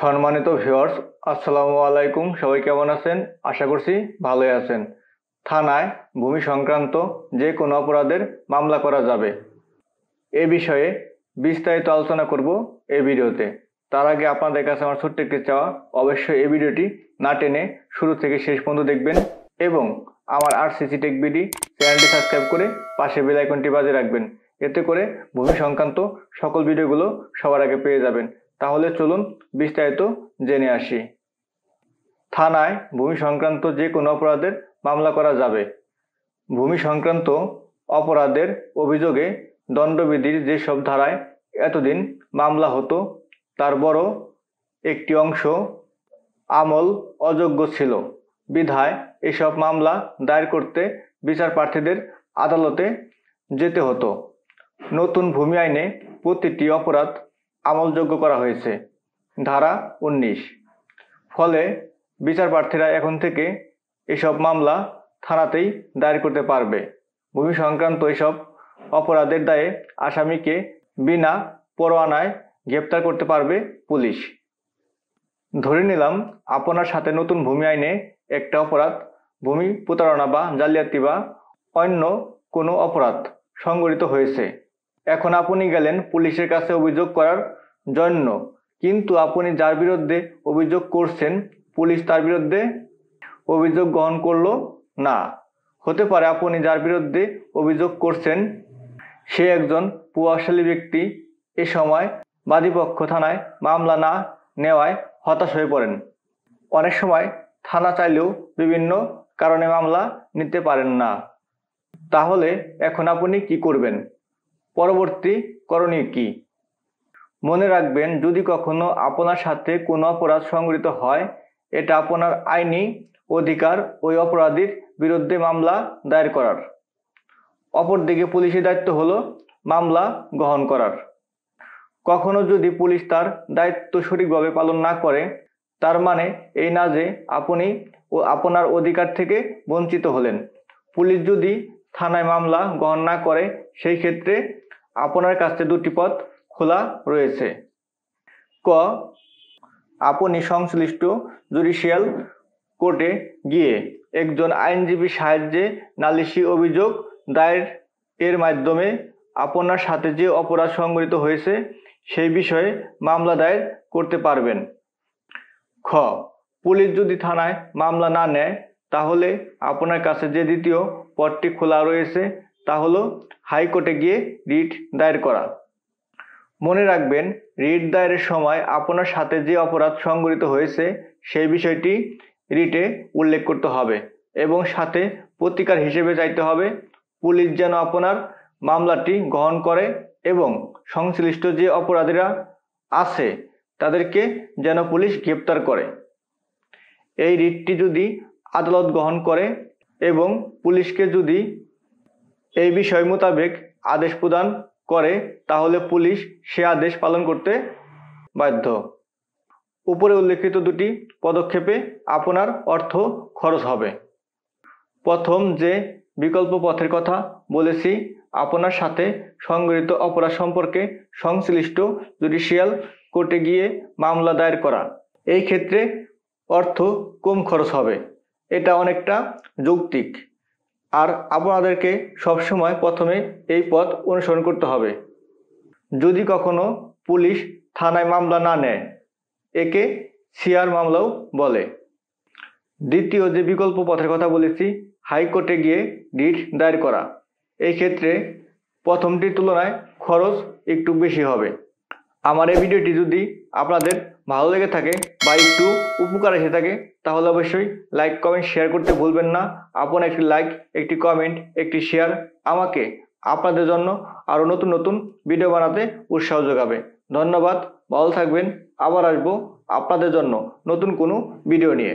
সম্মানিত ভিউয়ার্স আসসালামু আলাইকুম। সবাই কেমন আছেন? আশা করছি ভালোই আছেন। থানায় ভূমি সংক্রান্ত যে কোনো অপরাধের মামলা করা যাবে। এ বিষয়ে বিস্তারিত আলোচনা করব এই ভিডিওতে। তার আগে আপনাদের কাছে আমার ছোট্ট একটি চাওয়া, অবশ্যই এই ভিডিওটি না টেনে শুরু থেকে শেষ পর্যন্ত দেখবেন এবং আমার আর সিসি টেক বিডি চ্যানেলটি সাবস্ক্রাইব করে পাশে বেল আইকনটি বাজে রাখবেন। এতে করে ভূমি সংক্রান্ত সকল ভিডিওগুলো সবার আগে পেয়ে যাবেন। তাহলে চলুন বিস্তারিত জেনে আসি। থানায় ভূমি সংক্রান্ত যে কোনো অপরাধের মামলা করা যাবে। ভূমি সংক্রান্ত অপরাধের অভিযোগে দণ্ডবিধির যেসব ধারায় এতদিন মামলা হতো, তার বড় একটি অংশ আমল অযোগ্য ছিল। বিধায় এসব মামলা দায়ের করতে বিচার প্রার্থীদের আদালতে যেতে হতো। নতুন ভূমি আইনে প্রতিটি অপরাধ আমলযোগ্য করা হয়েছে। ধারা উনিশ। ফলে বিচার প্রার্থীরা এখন থেকে এসব মামলা থানাতেই দায়ের করতে পারবে। ভূমি সংক্রান্ত এসব অপরাধের দায়ে আসামিকে বিনা পরোয়ানায় গ্রেপ্তার করতে পারবে পুলিশ। ধরে নিলাম, আপনার সাথে নতুন ভূমি আইনে একটা অপরাধ, ভূমি প্রতারণা বা জালিয়াতি বা অন্য কোনো অপরাধ সংগঠিত হয়েছে। এখন আপনি গেলেন পুলিশের কাছে অভিযোগ করার জন্য। কিন্তু আপনি যার বিরুদ্ধে অভিযোগ করছেন, পুলিশ তার বিরুদ্ধে অভিযোগ গ্রহণ করল না। হতে পারে আপনি যার বিরুদ্ধে অভিযোগ করছেন, সে একজন প্রভাবশালী ব্যক্তি এ সময় বাদীপক্ষ থানায় মামলা না নেওয়ায় হতাশ হয়ে পড়েন। অনেক সময় থানা চাইলেও বিভিন্ন কারণে মামলা নিতে পারেন না। তাহলে এখন আপনি কি করবেন? পরবর্তী করণীয় কি? মনে রাখবেন, যদি কখনো আপনার সাথে কোনো অপরাধ সংঘটিত হয়, এটা আপনার আইনি অধিকার ওই অপরাধীর বিরুদ্ধে মামলা দায়ের করার। অপরদিকে পুলিশের দায়িত্ব হলো মামলা গ্রহণ করার। কখনো যদি পুলিশ তার দায়িত্ব সঠিকভাবে পালন না করে, তার মানে এই না যে আপনি ও আপনার অধিকার থেকে বঞ্চিত হলেন। পুলিশ যদি থানায় মামলা গ্রহণ না করে, সেই ক্ষেত্রে আপনার কাছে দুটি পথ খোলা রয়েছে। ক, আপনি সংশ্লিষ্ট জুডিশিয়াল কোর্টে গিয়ে একজন আইনজীবীর সাহায্যে নালিশি অভিযোগ দায়ের এর মাধ্যমে আপনার সাথে যে অপরাধ সংঘটিত হয়েছে, সেই বিষয়ে মামলা দায়ের করতে পারবেন। খ, পুলিশ যদি থানায় মামলা না নেয়, তাহলে আপনার কাছে যে দ্বিতীয় পথটি খোলা রয়েছে তা হলো হাইকোর্টে গিয়ে রিট দায়ের করা। মনে রাখবেন, রিট দায়েরের সময় আপনার সাথে যে অপরাধ সংঘটিত হয়েছে, সেই বিষয়টি রিটে উল্লেখ করতে হবে এবং সাথে প্রতিকার হিসেবে চাইতে হবে, পুলিশ যেন আপনার মামলাটি গ্রহণ করে এবং সংশ্লিষ্ট যে অপরাধীরা আছে, তাদেরকে যেন পুলিশ গ্রেপ্তার করে। এই রিটটি যদি আদালত গ্রহণ করে এবং পুলিশকে যদি এই বিষয় মোতাবেক আদেশ প্রদান করে, তাহলে পুলিশ সে আদেশ পালন করতে বাধ্য। উপরে উল্লেখিত দুটি পদক্ষেপে আপনার অর্থ খরচ হবে। প্রথম যে বিকল্প পথের কথা বলেছি, আপনার সাথে সংগঠিত অপরাধ সম্পর্কে সংশ্লিষ্ট জুডিশিয়াল কোর্টে গিয়ে মামলা দায়ের করা। এই ক্ষেত্রে অর্থ কম খরচ হবে। এটা অনেকটা যৌক্তিক। আর আপনাদেরকে সবসময় প্রথমে এই পথ অনুসরণ করতে হবে। যদি কখনো পুলিশ থানায় মামলা না নেয়, একে সিআর মামলাও বলে। দ্বিতীয় যে বিকল্প পথের কথা বলেছি, হাইকোর্টে গিয়ে রিট দায়ের করা। এই ক্ষেত্রে প্রথমটির তুলনায় খরচ একটু বেশি হবে। আমার এই ভিডিওটি যদি আপনাদের ভালো লেগে থাকে বা একটু উপকার এসে থাকে, তাহলে অবশ্যই লাইক কমেন্ট শেয়ার করতে ভুলবেন না। আপন একটি লাইক একটি কমেন্ট একটি শেয়ার আমাকে, আপনাদের জন্য আরও নতুন নতুন ভিডিও বানাতে উৎসাহ যোগাবে। ধন্যবাদ, ভালো থাকবেন, আবার আসব আপনাদের জন্য নতুন কোনো ভিডিও নিয়ে।